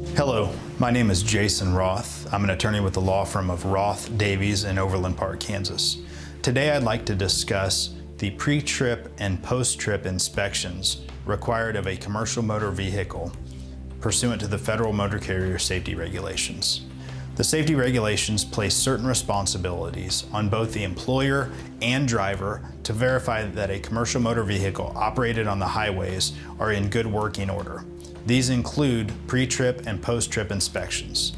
Hello, my name is Jason Roth. I'm an attorney with the law firm of Roth, Davies in Overland Park, Kansas. Today I'd like to discuss the pre-trip and post-trip inspections required of a commercial motor vehicle pursuant to the Federal Motor Carrier Safety Regulations. The safety regulations place certain responsibilities on both the employer and driver to verify that a commercial motor vehicle operated on the highways are in good working order. These include pre-trip and post-trip inspections.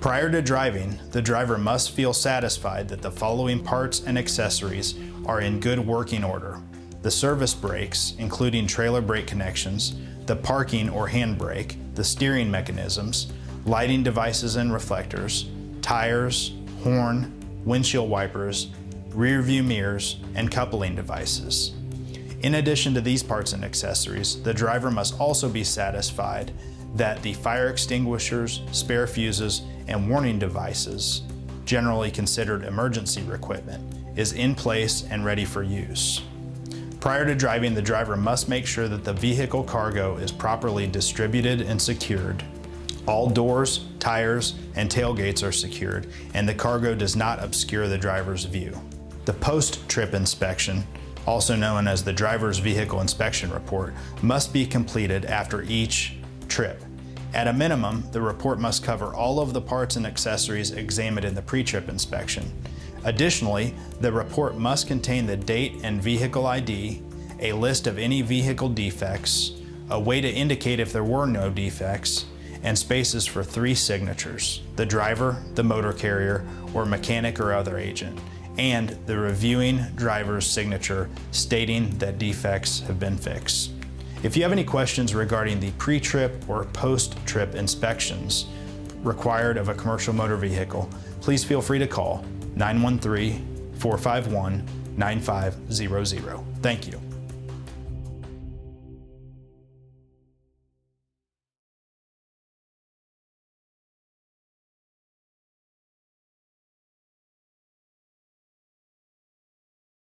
Prior to driving, the driver must feel satisfied that the following parts and accessories are in good working order. The service brakes, including trailer brake connections, the parking or handbrake, the steering mechanisms, lighting devices and reflectors, tires, horn, windshield wipers, rear view mirrors, and coupling devices. In addition to these parts and accessories, the driver must also be satisfied that the fire extinguishers, spare fuses, and warning devices, generally considered emergency equipment, is in place and ready for use. Prior to driving, the driver must make sure that the vehicle cargo is properly distributed and secured all doors, tires, and tailgates are secured, and the cargo does not obscure the driver's view. The post-trip inspection, also known as the driver's vehicle inspection report, must be completed after each trip. At a minimum, the report must cover all of the parts and accessories examined in the pre-trip inspection. Additionally, the report must contain the date and vehicle ID, a list of any vehicle defects, a way to indicate if there were no defects, and spaces for three signatures, the driver, the motor carrier, or mechanic or other agent, and the reviewing driver's signature stating that defects have been fixed. If you have any questions regarding the pre-trip or post-trip inspections required of a commercial motor vehicle, please feel free to call 913-451-9500. Thank you.